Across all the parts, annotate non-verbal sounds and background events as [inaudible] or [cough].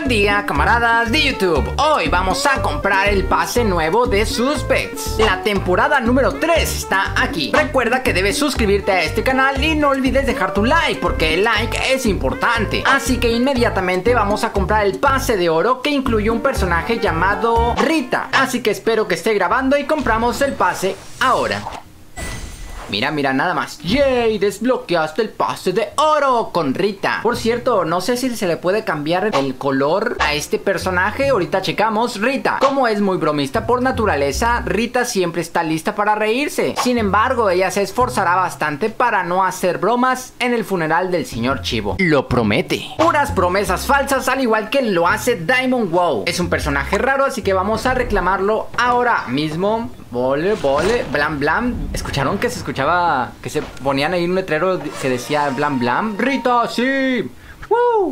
Buen día camaradas de YouTube. Hoy vamos a comprar el pase nuevo de Suspects La temporada número 3 está aquí. Recuerda que debes suscribirte a este canal y no olvides dejar tu like Porque el like es importante. Así que inmediatamente vamos a comprar el pase de oro Que incluye un personaje llamado Rita. Así que espero que esté grabando y compramos el pase ahora Mira, mira, nada más. ¡Yay! Desbloqueaste el pase de oro con Rita. Por cierto, no sé si se le puede cambiar el color a este personaje. Ahorita checamos. Rita Como es muy bromista por naturaleza Rita siempre está lista para reírse. Sin embargo, ella se esforzará bastante para no hacer bromas en el funeral del señor Chivo. Lo promete. Puras promesas falsas al igual que lo hace Diamond Wow. Es un personaje raro así que vamos a reclamarlo ahora mismo Vole, vole, blam, blam. ¿Escucharon que se escuchaba, que se ponían ahí un letrero que decía blam, blam? Rita, sí.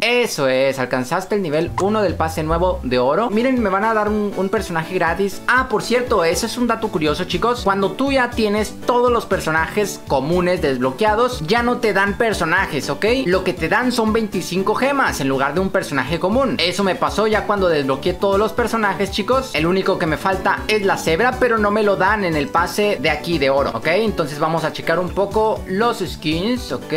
Eso es, alcanzaste el nivel 1 del pase nuevo de oro Miren, me van a dar un, personaje gratis Ah, por cierto, eso es un dato curioso, chicos Cuando tú ya tienes todos los personajes comunes desbloqueados Ya no te dan personajes, ¿ok? Lo que te dan son 25 gemas en lugar de un personaje común Eso me pasó ya cuando desbloqueé todos los personajes, chicos El único que me falta es la cebra, pero no me lo dan en el pase de aquí de oro, ¿ok? Entonces vamos a checar un poco los skins, ¿ok?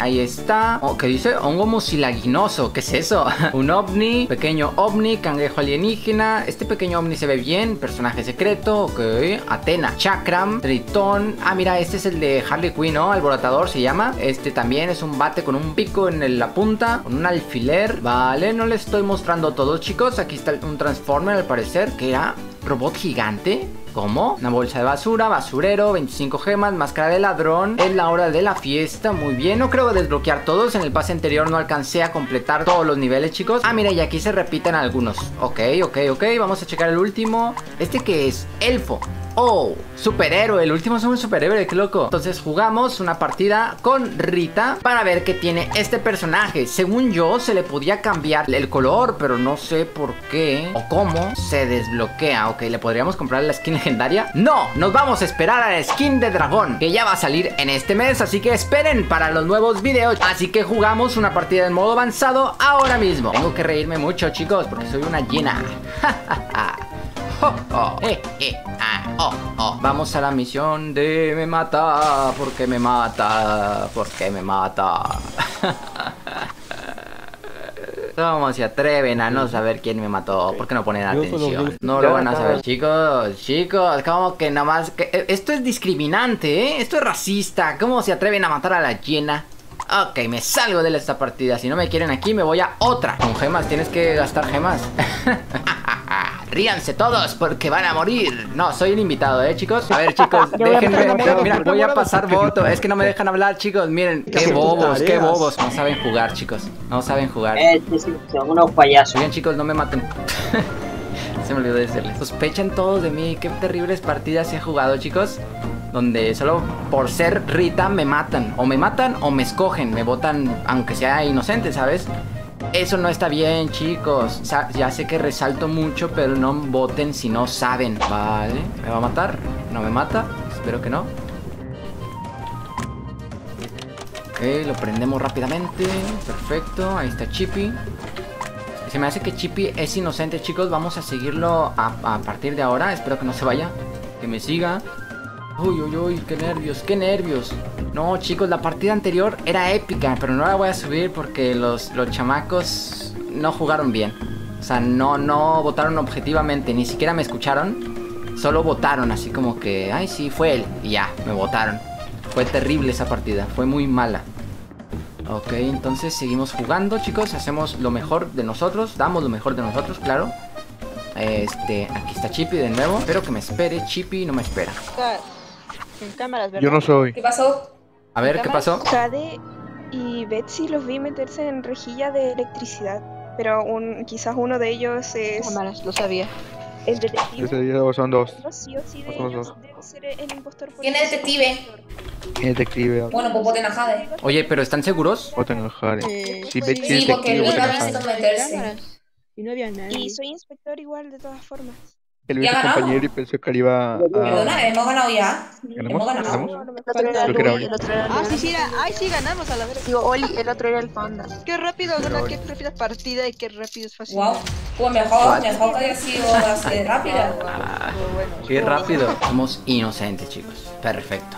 Ahí está oh, ¿Qué dice? Hongo musila ¿qué es eso? [laughs] Un ovni, pequeño ovni, cangrejo alienígena. Este pequeño ovni se ve bien, personaje secreto, ok. Atena, Chakram, Tritón. Ah, mira, este es el de Harley Quinn, ¿no? Alborotador se llama. Este también es un bate con un pico en la punta, con un alfiler. Vale, no le estoy mostrando todo, chicos. Aquí está un Transformer al parecer, que era robot gigante. ¿Cómo? Una bolsa de basura, basurero, 25 gemas, máscara de ladrón. Es la hora de la fiesta, muy bien. No creo desbloquear todos. En el pase anterior no alcancé a completar todos los niveles, chicos. Ah, mira, y aquí se repiten algunos. Ok, ok, ok. Vamos a checar el último. ¿Este que es? Elfo. Oh, superhéroe, el último es un superhéroe, qué loco. Entonces jugamos una partida con Rita Para ver qué tiene este personaje. Según yo se le podía cambiar el color Pero no sé por qué o cómo se desbloquea. Ok, ¿le podríamos comprar la skin legendaria? No, nos vamos a esperar a la skin de dragón Que ya va a salir en este mes Así que esperen para los nuevos videos. Así que jugamos una partida en modo avanzado ahora mismo. Tengo que reírme mucho chicos porque soy una llena. [laughs] Eh, eh, oh, oh. Vamos a la misión de me mata, porque me mata, porque me mata. [laughs] ¿Cómo se atreven a no saber quién me mató? ¿Por qué no ponen atención? No lo van a saber, chicos, chicos, como que nada más... Que... Eh, esto es discriminante, ¿eh? Esto es racista. ¿Cómo se atreven a matar a la llena? Ok, me salgo de esta partida. Si no me quieren aquí, me voy a otra. Con gemas, tienes que gastar gemas. [laughs] Ríanse todos porque van a morir. No, soy el invitado, ¿eh, chicos? A ver, [laughs] chicos, déjenme. Mira, voy a pasar voto. Es que no me dejan hablar, chicos. Miren, qué bobos, qué bobos. No saben jugar, chicos. No saben jugar. Eh, son unos payasos. Bien, chicos, no me maten. [laughs] Se me olvidó decirles. Sospechan todos de mí. Qué terribles partidas he jugado, chicos donde solo por ser Rita me matan. O me matan o me escogen, me votan aunque sea inocente, ¿sabes? Eso no está bien, chicos. ya sé que resalto mucho, pero no voten si no saben. Vale, ¿me va a matar? ¿No me mata? Espero que no. Ok, lo prendemos rápidamente. Perfecto, ahí está Chippy. Se me hace que Chippy es inocente, chicos. Vamos a seguirlo a, partir de ahora. Espero que no se vaya. Que me siga. Uy, uy, uy, qué nervios, qué nervios. No, chicos, la partida anterior era épica, pero no la voy a subir porque los, los chamacos no jugaron bien. O sea, no, no votaron objetivamente, ni siquiera me escucharon. Solo votaron así como que, ay, sí, fue él. Y ya, me votaron. Fue terrible esa partida, fue muy mala. Ok, entonces seguimos jugando, chicos. Hacemos lo mejor de nosotros, damos lo mejor de nosotros, claro. Este, aquí está Chippy de nuevo. Espero que me espere. Chippy no me espera. Yo no soy. ¿Qué pasó? A ver, ¿qué pasó? Jade y Betsy los vi meterse en rejilla de electricidad. Pero un, quizás uno de ellos es. Cámaras, lo sabía. El detective. Ese día son dos. Sí o sí de ellos debe ser el impostor. ¿Quién es detective? ¿Quién es detective? Bueno, pues voten a Jade. Oye, pero ¿están seguros? Voten a Jade. Eh, si pues, Betsy sí, es porque a no necesita meterse. Y no había nadie. Y soy inspector igual de todas formas. El ¿Ya vio a su ganamos? compañero y pensó que le iba a... Perdona, hemos ganado ya. ¿Ganamos? Hemos ganado. ¿Ganamos? Creo que era Oli. Ah, sí, sí, era. Ay, sí, ganamos a la verga. Digo, Oli, el otro era el Fondas. Qué rápido, ¿verdad? Qué rápida partida y qué rápido es fácil. Wow. Pues mejor, mejor que haya sido así rápida. Ah, qué rápido. Somos inocentes, chicos. Perfecto.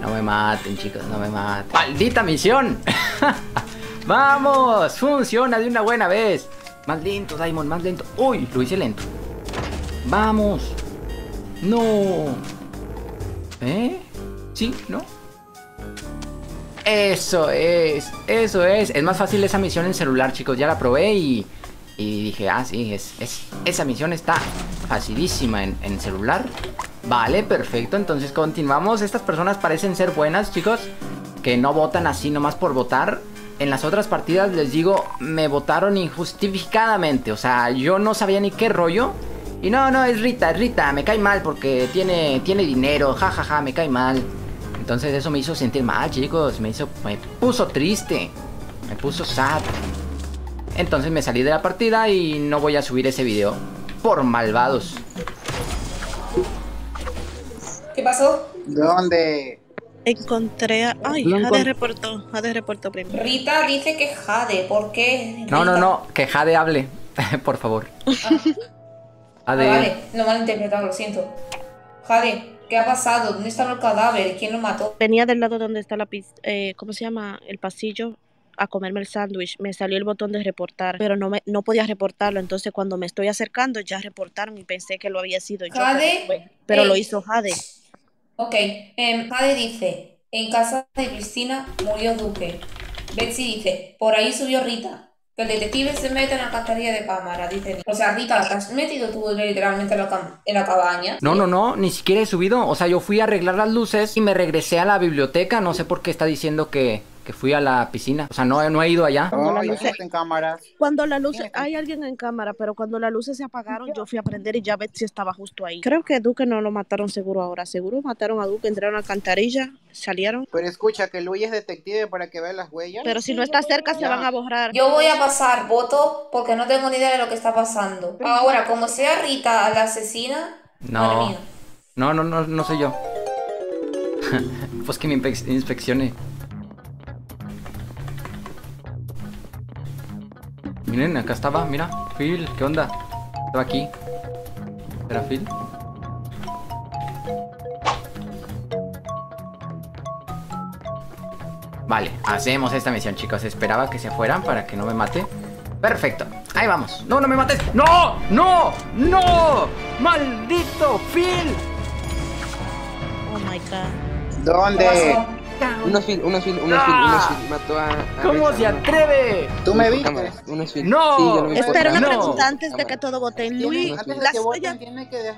No me maten, chicos, no me maten. ¡Maldita misión! [laughs] ¡Vamos! ¡Funciona de una buena vez! Más lento, Diamond, más lento. ¡Uy! Lo hice lento. ¡Vamos! ¡No! ¿Eh? ¿Sí? ¿No? Eso es, eso es. Es más fácil esa misión en celular, chicos. Ya la probé y, y dije, ah, sí, es, es, esa misión está facilísima en, en celular. Vale, perfecto. Entonces continuamos. Estas personas parecen ser buenas, chicos. Que no votan así nomás por votar. En las otras partidas les digo, me votaron injustificadamente. O sea, yo no sabía ni qué rollo. Y no, no, es Rita, es Rita. Me cae mal porque tiene, tiene dinero. Ja, ja, ja, me cae mal. Entonces eso me hizo sentir mal, chicos. Me hizo, me puso triste. Me puso sad. Entonces me salí de la partida y no voy a subir ese video. Por malvados. ¿Qué pasó? ¿Dónde? Encontré a... Ay, Jade reportó. Jade reportó primero. Rita dice que Jade. ¿Por qué? No, no, no. Que Jade hable. [laughs] Por favor. Ah, Jade. vale, lo mal interpretado, lo siento. Jade, ¿qué ha pasado? ¿Dónde está el cadáver? ¿Quién lo mató? Venía del lado donde está la pis... eh, ¿Cómo se llama? El pasillo a comerme el sándwich. Me salió el botón de reportar, pero no me no podía reportarlo. Entonces cuando me estoy acercando ya reportaron y pensé que lo había sido yo. Jade, pero Pero eh, lo hizo Jade. Ok, em, Jade dice, en casa de Cristina murió Duque. Betsy dice, por ahí subió Rita. Que el detective se mete en la alcantarilla de cámara, dice. O sea, Rita, te has metido tú literalmente en la cabaña. No, no, no, ni siquiera he subido. O sea, yo fui a arreglar las luces y me regresé a la biblioteca. No sé por qué está diciendo que, que fui a la piscina. O sea, no, no he ido allá. Cuando la luz ¿quién está en cámaras? Cuando luces, está? hay alguien en cámara, pero cuando las luces se apagaron, yo fui a prender y ya Betsy estaba justo ahí. Creo que Duque no lo mataron seguro ahora. Seguro mataron a Duque, entraron a la alcantarilla, salieron. Pero escucha, que Luis es detective para que vea las huellas. Pero si no está cerca, se van a borrar. Yo voy a pasar voto porque no tengo ni idea de lo que está pasando. Ahora, como sea Rita la asesina, No. No, no, no, no soy yo. [laughs] pues que me inspec- inspeccione. Miren, acá estaba, mira. Phil, ¿qué onda? Estaba aquí. ¿Era Phil? Vale, hacemos esta misión, chicos. Esperaba que se fueran para que no me mate. Perfecto, ahí vamos. No, no me mates. ¡No! ¡No! ¡No! ¡Maldito Phil! Oh my god. ¿Qué ¿Dónde? Pasó? Unos fil, unos fil, unos fil, unos fil mató a. a ¿Cómo se ¿no? atreve? ¿Tú me viste? cámaras, unos fil. No. Sí, yo lo vi por Espera, una pregunta antes de que todo voten. Tiene- Luis, antes de que voten, tiene que...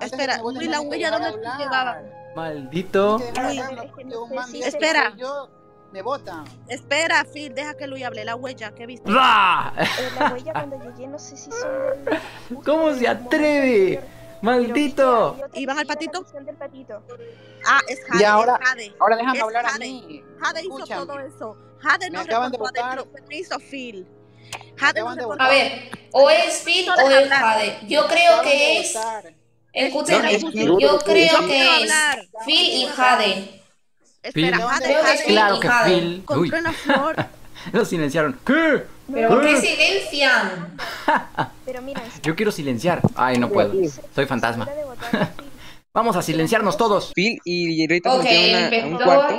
Espera, Luis, la huella dejar donde tú hablar. llegabas. Maldito. Espera. soy me votan. Espera, Phil, deja que Luis hable. La huella, ¿qué viste? Eh, la huella cuando llegué no sé si justo [laughs] ¿Cómo se atreve? ¡Maldito! había ¿Iban al patito? patito. Ah, es Jade. Y ahora- es Jade. Ahora déjame Es hablar a Jade. mí. Jade hizo Escúchame. todo eso. Jade no reportó adentro, hizo Phil. Jade no reportó. A ver, o es Phil o es. Jade. Yo creo que es. Escúchame, No, es yo Phil. creo que es. Phil y Jade. Espera, Phil. Jade, Creo que es Jade Phil Claro y que. Phil. Uy, compró una flor. lo silenciaron. ¿Qué? Pero ¿por qué silencian? [laughs] Pero mira, Yo quiero silenciar. Ay, no puedo. Soy fantasma. [laughs] Vamos a silenciarnos todos. Phil y Rita se a- a, un cuarto.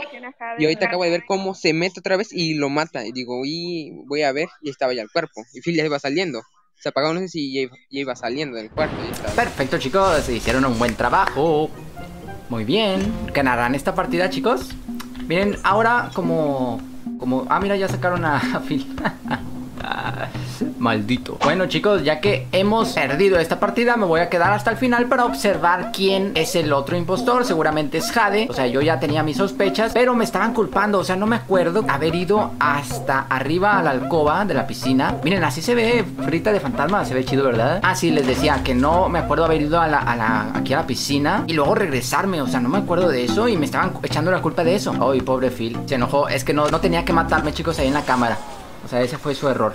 Y ahorita acabo de ver cómo se mete otra vez y lo mata. Y digo, y voy a ver, y estaba ya el cuerpo. Y Phil ya iba saliendo. Se apagó, no sé si ya iba, ya iba saliendo del cuarto. y estaba- Perfecto, chicos. Hicieron un buen trabajo. Muy bien. ¿Ganarán esta partida, chicos? Miren, ahora como... como ah, mira, ya sacaron a [laughs] Phil. [laughs] Maldito. Bueno, chicos, ya que hemos perdido esta partida, me voy a quedar hasta el final para observar quién es el otro impostor. Seguramente es Jade. O sea, yo ya tenía mis sospechas, pero me estaban culpando. O sea, no me acuerdo haber ido hasta arriba a la alcoba de la piscina. Miren, así se ve frita de fantasma. Se ve chido, ¿verdad? Ah, sí, les decía que no me acuerdo haber ido a la, a la- aquí a la piscina y luego regresarme. O sea, no me acuerdo de eso y me estaban echando la culpa de eso. Ay, pobre Phil. Se enojó. Es que no, no tenía que matarme, chicos, ahí en la cámara. O sea, ese fue su error.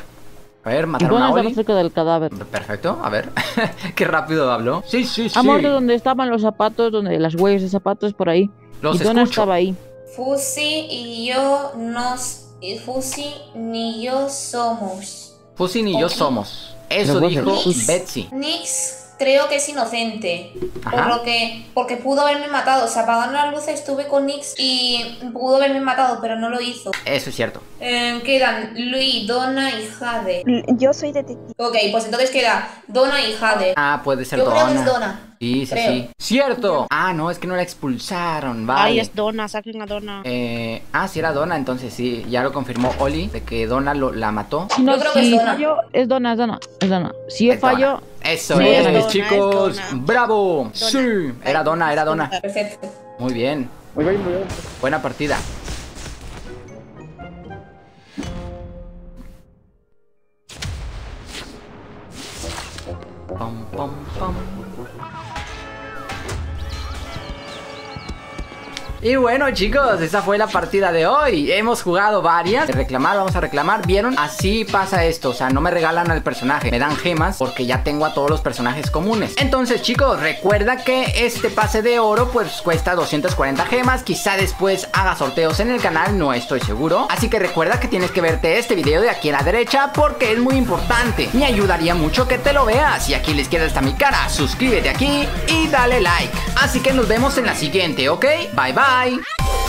A ver, ¿Y mataron a Oli. está cerca del cadáver? Perfecto, a ver. [laughs] Qué rápido habló. Sí, sí, sí. Amor, de donde estaban los zapatos, donde las huellas de zapatos por ahí. Los ¿Y dónde escucho. estaba ahí? Fusi y yo nos. y Fusi ni yo somos. Fusin y yo somos. Eso dijo eres- Betsy. Nix creo que es inocente. Ajá. Por lo que. Porque pudo haberme matado. Se apagaron las luces, estuve con Nix y pudo haberme matado, pero no lo hizo. Eso es cierto. Eh, quedan Luis, Donna y Jade. Yo soy detective. Ok, pues entonces queda Donna y Jade. Ah, puede ser Yo creo que Donna. es Donna. Sí, sí, Creo. sí. Cierto. Ah, no, es que no la expulsaron. Vale. Ay, es Donna, saquen a Donna. Eh, ah, sí era Donna, entonces sí, ya lo confirmó Oli, de que Donna lo, la mató. No, Yo creo que es Donna. fallo, es Donna, es Donna, es Donna. Si Es fallo, Donna. Eso Sí, es, mis chicos. Bravo. Sí, era Donna, era Donna. Perfecto. Muy bien. Muy bien, muy bien. Buena partida. Pam, pam, pam. Y bueno chicos, esa fue la partida de hoy. Hemos jugado varias. Reclamar, vamos a reclamar, ¿vieron? Así pasa esto, o sea, no me regalan al personaje. Me dan gemas porque ya tengo a todos los personajes comunes. Entonces chicos, recuerda que este pase de oro pues cuesta 240 gemas. Quizá después haga sorteos en el canal, no estoy seguro. Así que recuerda que tienes que verte este video de aquí a la derecha Porque es muy importante. Me ayudaría mucho que te lo veas. Y aquí a la izquierda está mi cara. Suscríbete aquí y dale like. Así que nos vemos en la siguiente, ¿ok? Bye Bye!